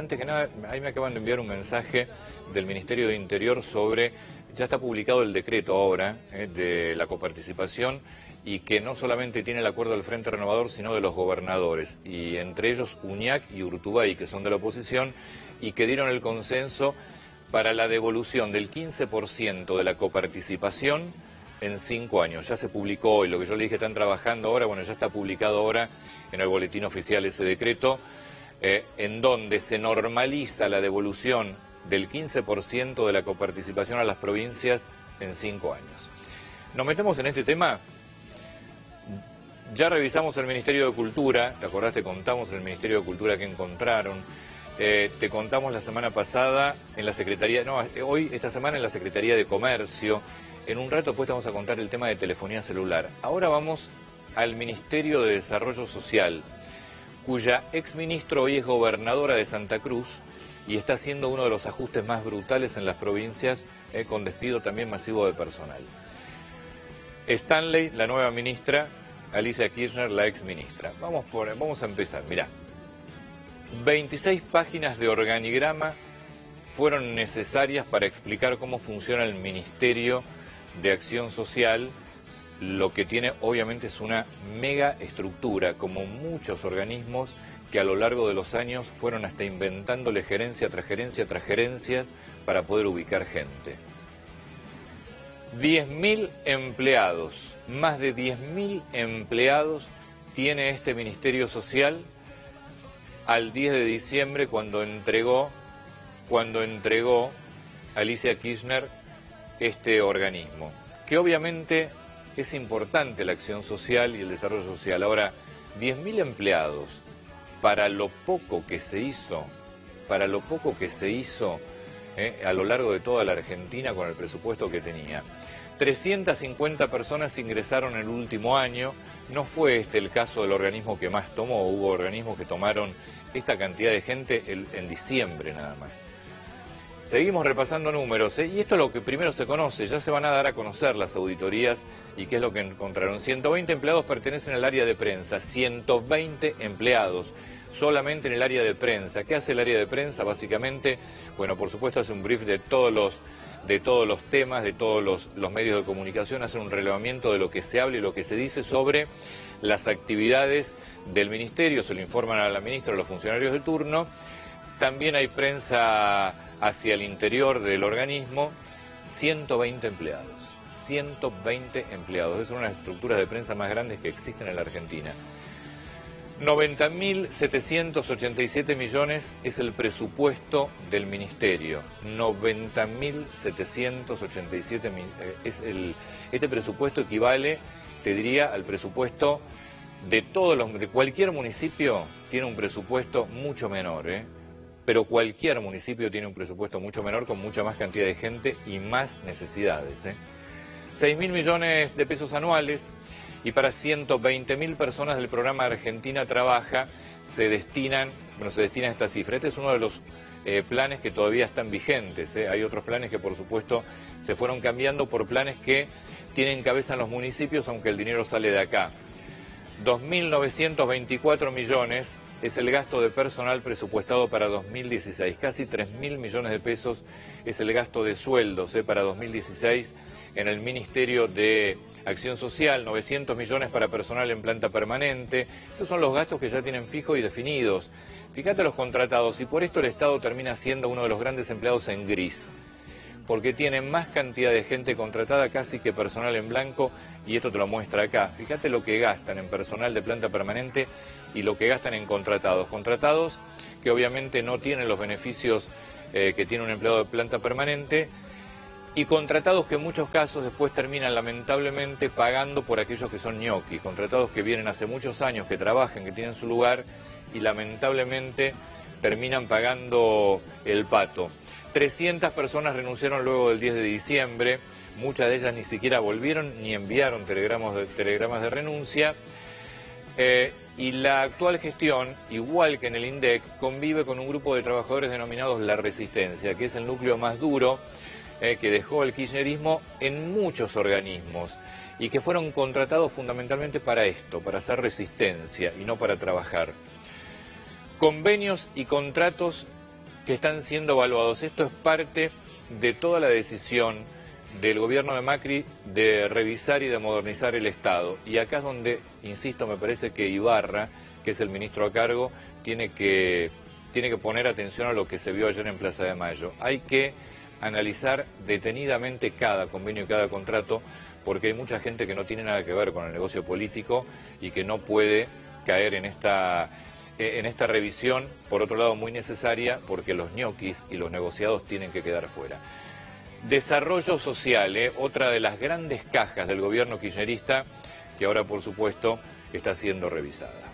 antes que nada, ahí me acaban de enviar un mensaje del Ministerio de Interior sobre, ya está publicado el decreto ahora eh, de la coparticipación y que no solamente tiene el acuerdo del Frente Renovador, sino de los gobernadores, y entre ellos Uñac y Urtubay, que son de la oposición, y que dieron el consenso para la devolución del 15% de la coparticipación en cinco años. Ya se publicó hoy, lo que yo le dije, están trabajando ahora, bueno, ya está publicado ahora en el boletín oficial ese decreto, eh, en donde se normaliza la devolución del 15% de la coparticipación a las provincias en cinco años. Nos metemos en este tema. Ya revisamos el Ministerio de Cultura, ¿te acordás? Te contamos el Ministerio de Cultura que encontraron. Eh, te contamos la semana pasada en la Secretaría, no, hoy, esta semana en la Secretaría de Comercio. En un rato después vamos a contar el tema de telefonía celular. Ahora vamos al Ministerio de Desarrollo Social, cuya exministro hoy es gobernadora de Santa Cruz y está haciendo uno de los ajustes más brutales en las provincias, eh, con despido también masivo de personal. Stanley, la nueva ministra, Alicia Kirchner, la ex ministra. Vamos, por, vamos a empezar, mirá. 26 páginas de organigrama fueron necesarias para explicar cómo funciona el Ministerio de Acción Social, lo que tiene obviamente es una mega estructura, como muchos organismos que a lo largo de los años fueron hasta inventándole gerencia tras gerencia tras gerencia para poder ubicar gente. 10.000 empleados, más de 10.000 empleados tiene este Ministerio Social al 10 de diciembre cuando entregó, cuando entregó Alicia Kirchner este organismo, que obviamente es importante la acción social y el desarrollo social. Ahora, 10.000 empleados, para lo poco que se hizo, para lo poco que se hizo eh, a lo largo de toda la Argentina con el presupuesto que tenía. 350 personas ingresaron el último año. No fue este el caso del organismo que más tomó. Hubo organismos que tomaron esta cantidad de gente en diciembre nada más. Seguimos repasando números, ¿eh? y esto es lo que primero se conoce, ya se van a dar a conocer las auditorías y qué es lo que encontraron. 120 empleados pertenecen al área de prensa, 120 empleados solamente en el área de prensa. ¿Qué hace el área de prensa? Básicamente, bueno, por supuesto hace un brief de todos los de todos los temas, de todos los, los medios de comunicación, hace un relevamiento de lo que se habla y lo que se dice sobre las actividades del ministerio, se lo informan a la ministra, a los funcionarios de turno. También hay prensa hacia el interior del organismo, 120 empleados. 120 empleados. Es una de las estructuras de prensa más grandes que existen en la Argentina. 90.787 millones es el presupuesto del ministerio. 90.787 eh, es el este presupuesto equivale, te diría, al presupuesto de todos los de cualquier municipio tiene un presupuesto mucho menor, ¿eh? Pero cualquier municipio tiene un presupuesto mucho menor con mucha más cantidad de gente y más necesidades, ¿eh? 6 mil millones de pesos anuales y para 120 mil personas del programa Argentina Trabaja se destinan, bueno, se destina esta cifra. Este es uno de los eh, planes que todavía están vigentes. ¿eh? Hay otros planes que por supuesto se fueron cambiando por planes que tienen cabeza en los municipios, aunque el dinero sale de acá. 2.924 millones es el gasto de personal presupuestado para 2016. Casi 3.000 millones de pesos es el gasto de sueldos ¿eh? para 2016 en el Ministerio de Acción Social, 900 millones para personal en planta permanente. Estos son los gastos que ya tienen fijos y definidos. Fíjate los contratados y por esto el Estado termina siendo uno de los grandes empleados en gris, porque tiene más cantidad de gente contratada casi que personal en blanco y esto te lo muestra acá. Fíjate lo que gastan en personal de planta permanente y lo que gastan en contratados. Contratados que obviamente no tienen los beneficios eh, que tiene un empleado de planta permanente y contratados que en muchos casos después terminan lamentablemente pagando por aquellos que son ñoquis, contratados que vienen hace muchos años, que trabajan, que tienen su lugar y lamentablemente terminan pagando el pato. 300 personas renunciaron luego del 10 de diciembre, muchas de ellas ni siquiera volvieron ni enviaron telegramas de, renuncia. Eh, y la actual gestión, igual que en el INDEC, convive con un grupo de trabajadores denominados La Resistencia, que es el núcleo más duro eh, que dejó el kirchnerismo en muchos organismos y que fueron contratados fundamentalmente para esto, para hacer resistencia y no para trabajar. Convenios y contratos que están siendo evaluados. Esto es parte de toda la decisión del gobierno de Macri de revisar y de modernizar el Estado. Y acá es donde, insisto, me parece que Ibarra, que es el ministro a cargo, tiene que, tiene que poner atención a lo que se vio ayer en Plaza de Mayo. Hay que analizar detenidamente cada convenio y cada contrato, porque hay mucha gente que no tiene nada que ver con el negocio político y que no puede caer en esta en esta revisión, por otro lado muy necesaria, porque los ñoquis y los negociados tienen que quedar fuera. Desarrollo social, ¿eh? otra de las grandes cajas del gobierno kirchnerista que ahora por supuesto está siendo revisada.